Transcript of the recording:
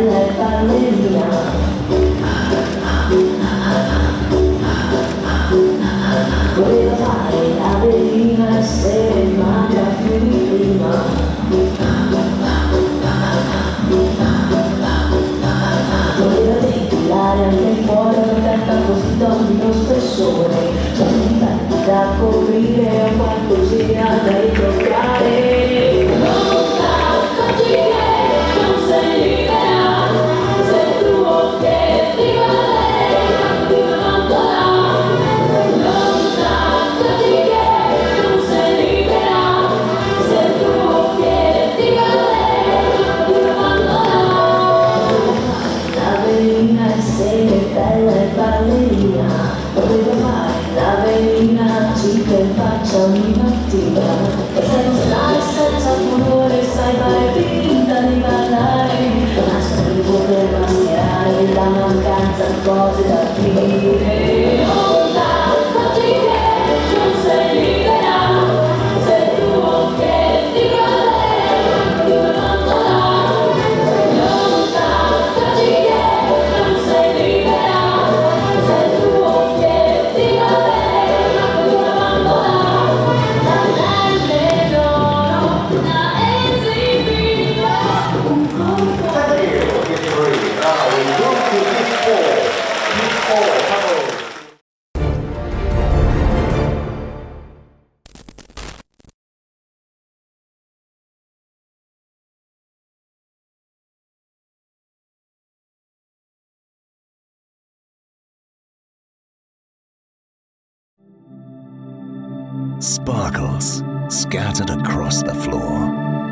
Hallelujah. belle ballerina Volevo fare la velina Cica in faccia ogni mattina. E se non stai senza furore Sai fare finta di parlare Ma se poteva mascherare La mancanza di cose da finire sparkles scattered across the floor.